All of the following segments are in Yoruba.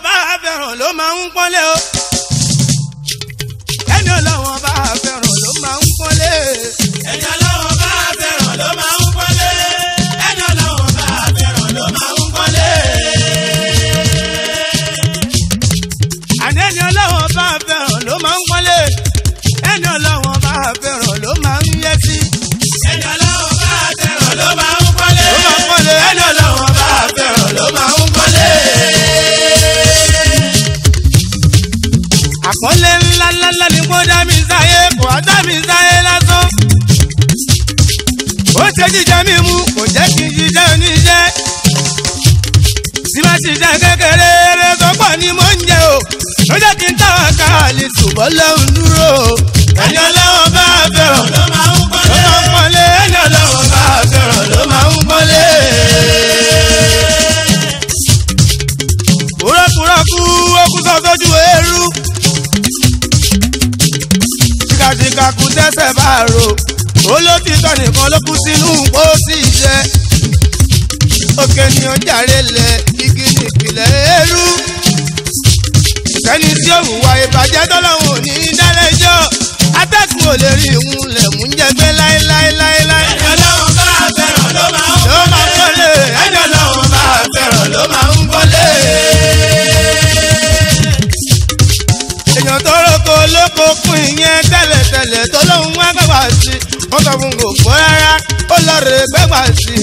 bá fẹ́ràn ló máa ń pọ́nlé o. jíjẹ mímu kò jẹ́ kí n jíjẹ oníṣẹ́ tí má ṣiṣẹ́ kékeré eré tó pọ̀ ni mò ń jẹ o ló jẹ́ kí n tọ́ ọ̀ka lè ṣùgbọ́n lọ́hùn dúró o. ẹni ọlọ́wọ́ bá a fẹ́ràn ló máa ń pọ́nlé ẹni ọlọ́wọ́ bá a ló máa ń pọ́nlé. kúrọ́kú okùn sọ sójú eérú ṣìkàṣìkà kù tẹ́sẹ̀ bá a rò ó ló ti tọ́ nìkan ló kú sínú pósí iṣẹ́ òkè ni ọjàre lẹ igi nìpìlẹ̀ eérú sẹ́ni tí ó wùwà ìbàjẹ́ tọ́lọ́hún ò ní dálẹ́jọ́ atẹ́kùn ò lè rí ìhun I see.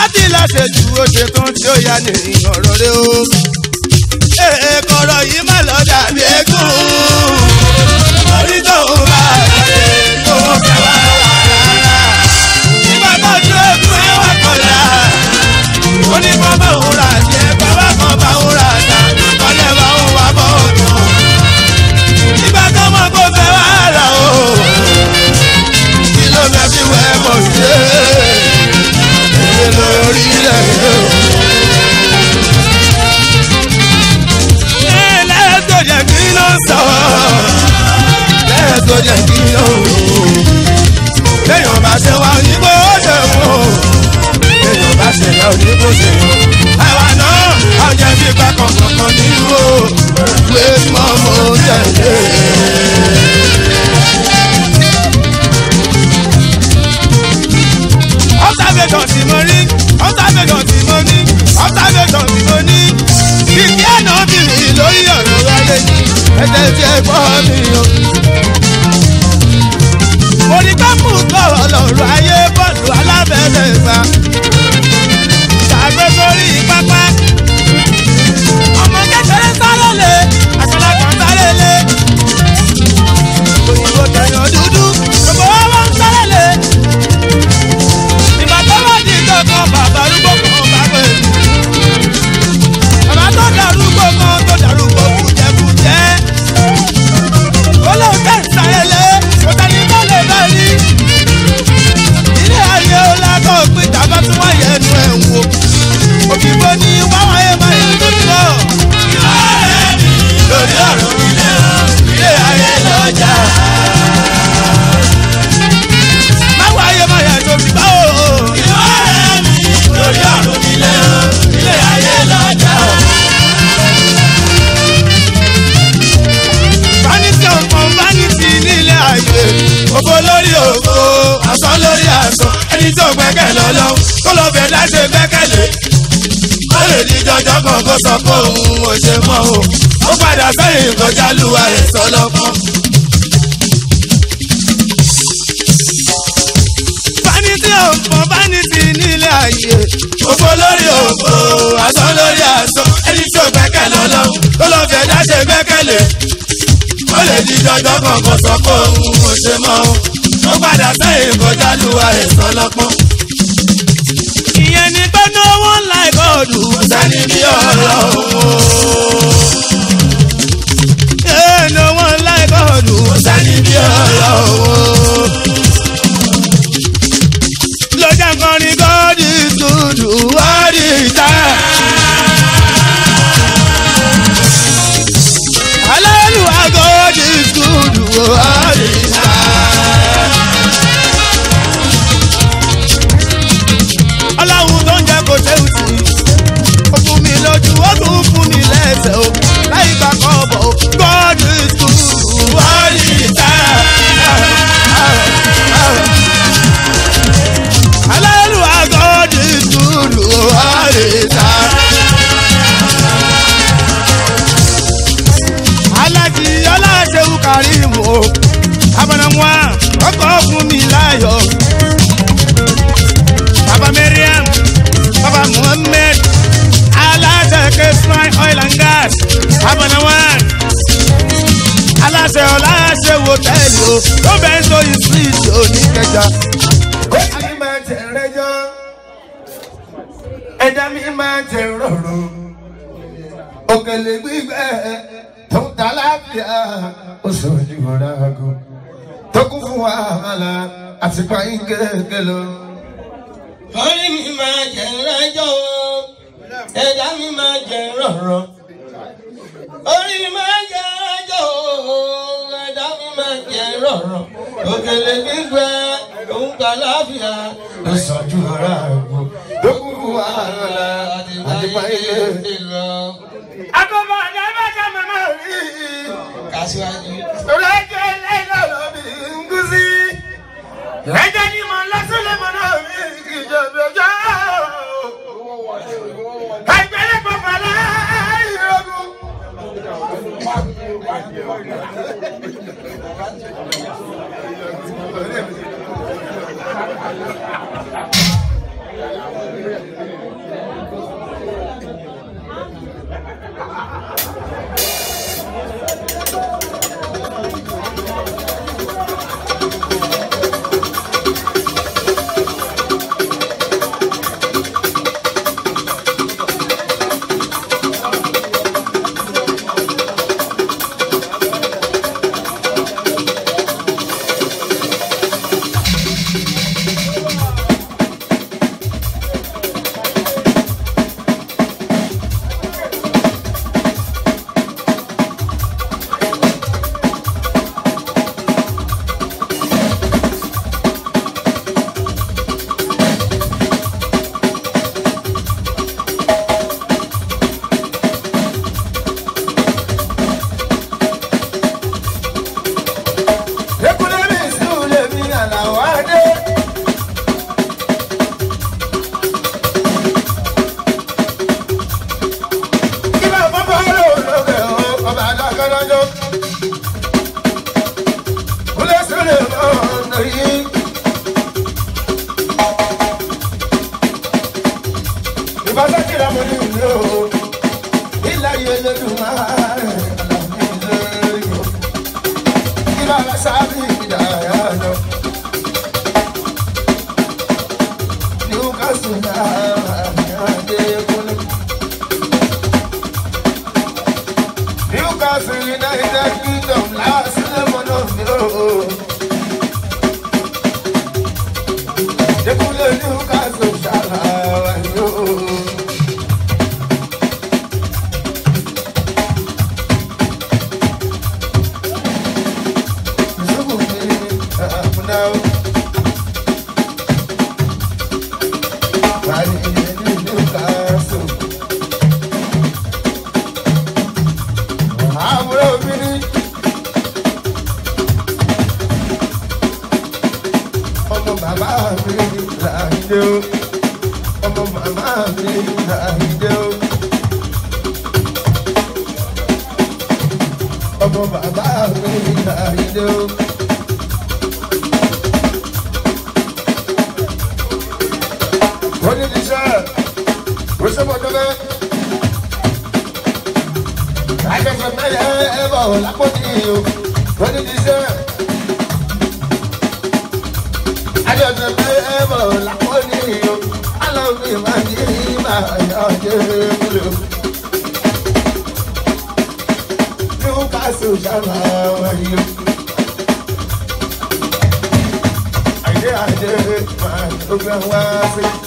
láti láṣẹ ju oṣù kan tí ó yá ní ìrànràn rẹ o. èè kọ̀rọ̀ yìí má lọ dàbí eégún. orí tó ń bá a lọ́dẹ tó ń fẹ́ wá rárá. bí bàbá tó eégún ẹ̀ wá kọ̀ọ̀la. ó ní bàbá chosen ò gbẹ́kẹ̀ lọ́lọ́ kó lọ bẹ̀ láṣẹ gbẹ́kẹ̀lé ó lè di dandan kan kó sọ pé òun ò ṣe mọ́ o ó padà sẹ́yìn kọjá lùwà rẹ̀ sọlọ́pọ́n. bánití òpó bánití nílé ayé òpó lórí òpó aṣọ lórí aṣọ ẹni tí ò gbẹ́kẹ̀ lọ́lọ́ kó lọ bẹ̀ láṣẹ gbẹ́kẹ̀lé ó lè di dandan kan kó sọ pé òun ò ṣe mọ́ o padà sẹ́yìn kọjá luwa ẹ̀sán lọ́pọ́n. ìyẹn ni pé náwó ńlá ìkọ́ọ̀dù. kò sẹ́ni bí ọlọ́run o. Karimu o abanamuwa ọkọ̀ fún mi láyọ̀ baba Mariam baba Muhammad aláṣẹ kẹsàn-án oil and gas abanamuwa aláṣẹ ọláṣẹ wòtẹ́ẹ̀lì o tó bẹ́ẹ̀ tó yìí street oníkẹjà. alimẹ̀tẹ̀ rẹ jọ ẹ̀dá mi máa ń tẹ̀ rọ̀rùn òkèlè gbígbẹ́ tó ń dàlàbíà ó sọjú ọ̀rá ago tó kún fún wàhálà àti pààyàn gẹ́gẹ́ lọ. orí mi máa jẹ rẹjọ ẹ̀dá mi máa jẹ rọ̀rọ̀ orí mi máa jẹ rẹjọ ẹ̀dá mi máa jẹ rọ̀rọ̀ òkèlè gbígbẹ òun dàlàbíà ó sọjú ọ̀rá ago tó kún akọ́bà ni abájá màmá rí. kàṣíwájú. rẹ́jọ ẹlẹ́yìn lọ bí n kú sí. rẹ́jọ ni mo lọ sílé mo náà rí ìjọba ọjọ́. ẹgbẹ́rẹ́ pàpà láàyè ogun. Thank you. 야, 야, 야. Musa Mọ̀tọ́lẹ́. Àjọṣe mẹ́lẹ̀ ẹ bọ̀ lápòtì o, wọ́n ti di sẹ́. Àjọṣe mẹ́lẹ̀ ẹ bọ̀ lápòtì o, aláwọ̀ ìmọ̀ ní ìmọ̀ ọ̀yọ́ ọ̀jẹ̀ múlò. Yóò bá sòjà máa wáyé o. Àìdé àjẹ́ máa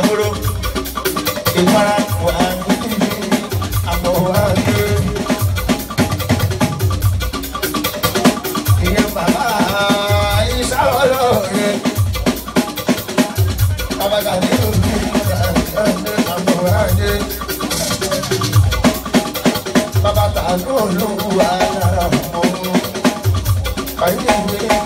àmúrò ìpara wà níbi àmọ̀ wà gbé. ìyẹn bàbá ìṣàwọ̀ lóore bàbá kàdé òbí àmọ̀ wà gbé. bàbá tàánú olówó àyàrá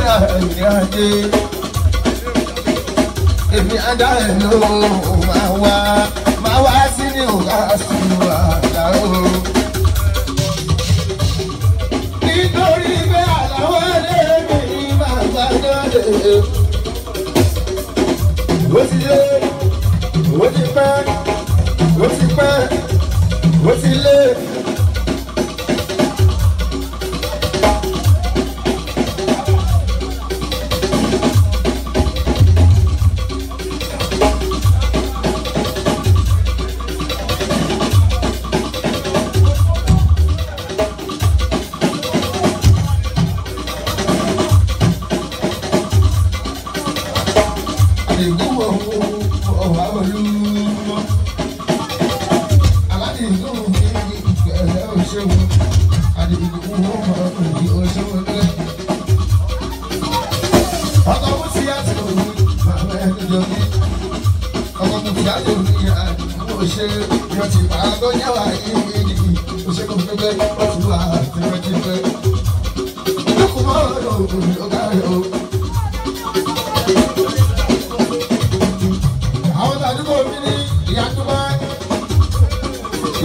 ìrà ẹ̀mí ajé èmi ajá ẹ̀ ló máa wá máa wá sí ní òkà sí wàhálà o. nítorí pé àlàwọ̀ ẹlẹ́mìí máa gbá jáde ó ti lé ó ti pẹ́ ó ti pẹ́ ó ti lé. aláàdì gbogbo ọ̀wá bọ̀lú. aláàdì gbogbo ní ẹ̀rẹ́ òṣèwò àdìgbò owó ọ̀rọ̀ òdì òṣèwò lẹ́. ọkọ̀ mú sí àti òwú bàbá ẹni jọ ní. ọkọ̀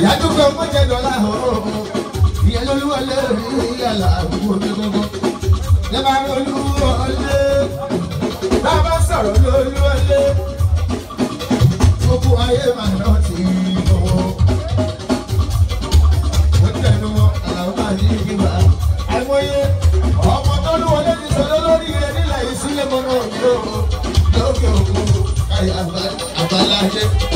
ìyá tó fẹ́ mọ́jẹ́ dọ́là ọ̀rọ̀ ìyẹn lólúwọlé ìyàlá àbúkù omi gbogbo lẹ́bà lólúwọlé bàbá sọ̀rọ̀ lólúwọlé gbogbo ayé màá lọ sí ìgbòho ó tẹnu wọn àwọn máa ní ìgbà àìmọye ọmọ tó lúwọlé ti sọ lórí rẹ nílẹ̀ ìsílẹ̀ mọ́nà òjò lókè òkú àbálá jẹ́.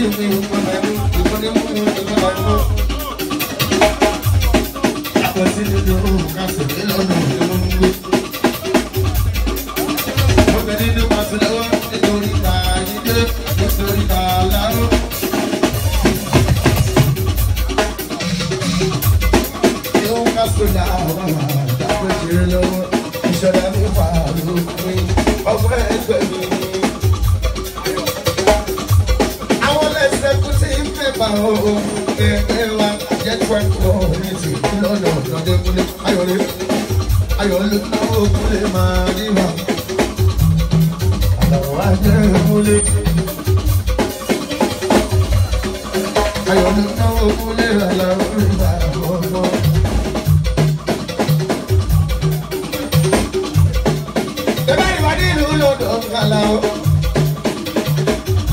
Thank you. ayọ̀dún náwó kúlé àlà orí ìbàdàn ẹgbẹ́ ìwádìí ìlú lọ́dọ̀ kàlà ó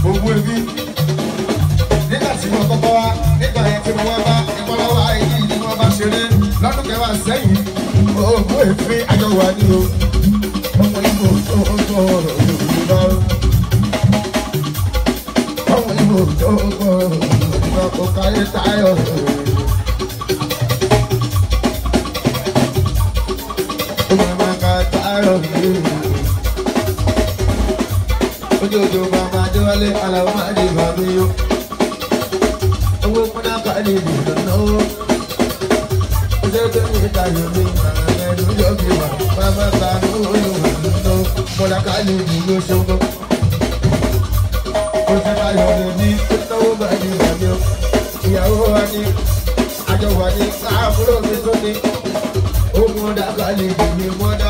gbogbo ẹbí nígbà tí mo kọ́kọ́ wá nígbà yẹn tí mo wá bá káyé táyọ̀ ó màmá ká táyọ̀ ojoojú màmá adéwálé di bàmí yó owó kúnná káàdì ìdìbò náwó mi táyọ̀ mi màmá ẹ̀dùn yọ̀ọ́ bí wà màmá bàmí olùwà lọ́wọ́ mọ̀lá káàdì ìdìbò ṣogbọ́n. ní àjọwà ní sáà fúlọ́ọ̀mì tó ní ogun ọ̀dà balẹ̀ ìgbìmọ̀ ọ̀dà.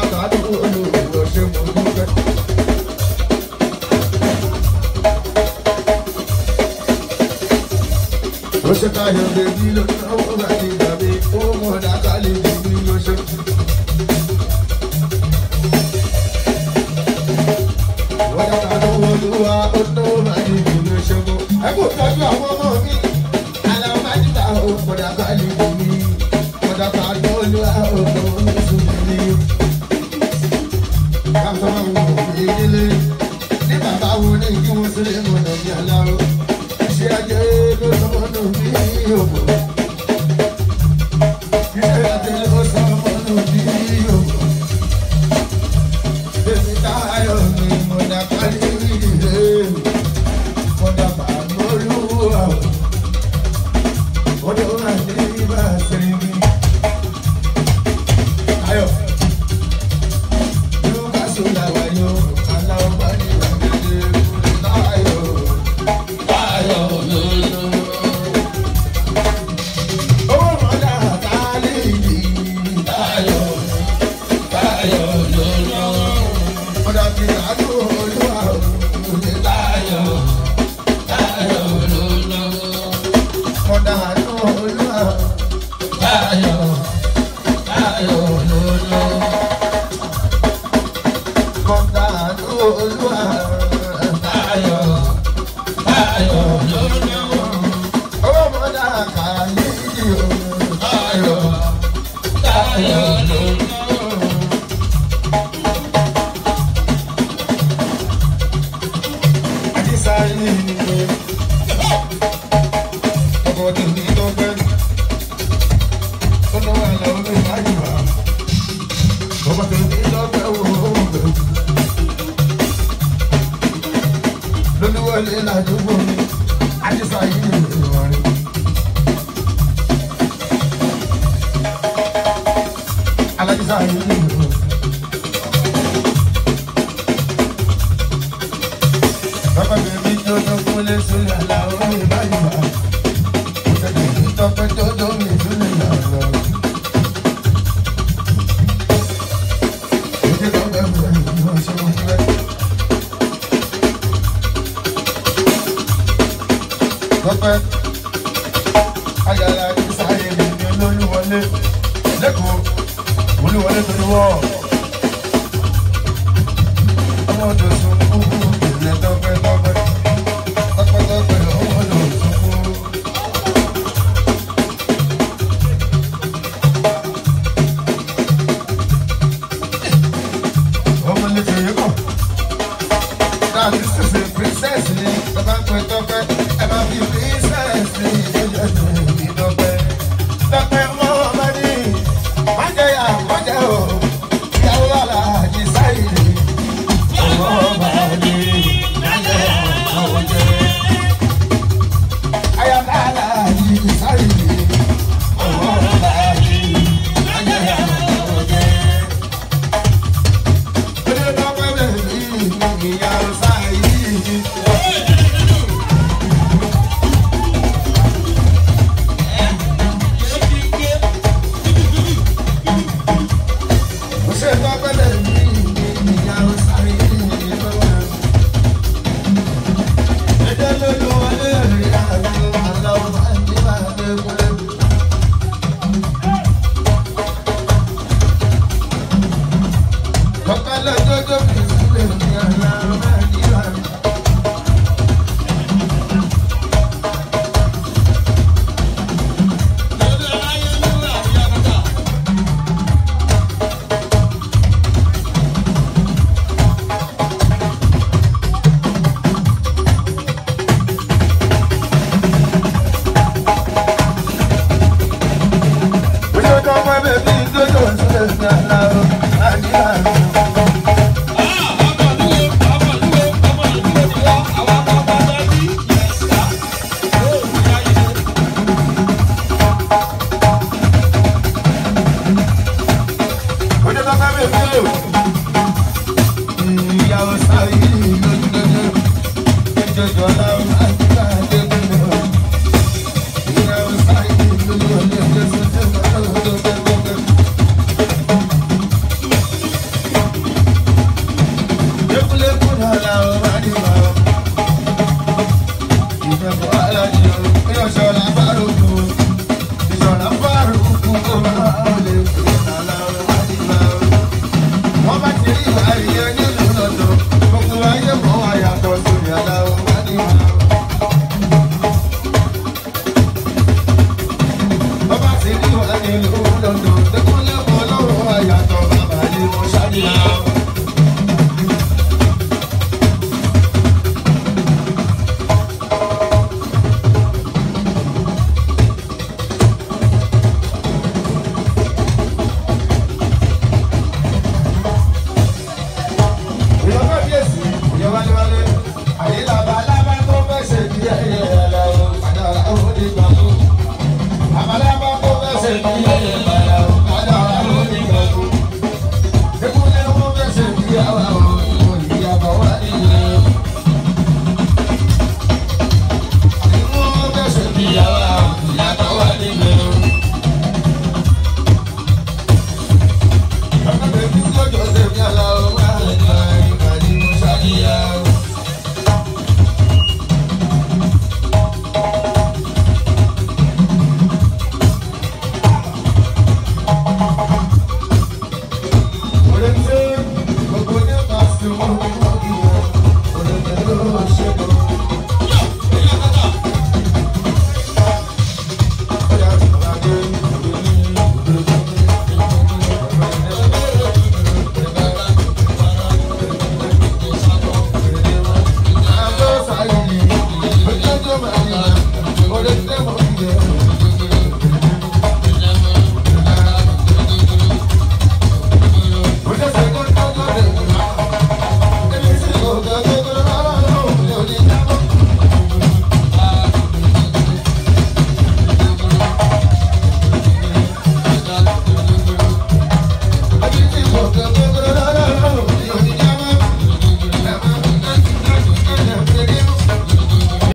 lọ́lẹ́ ládùúgbò. olúwọlé tó ní I want to do.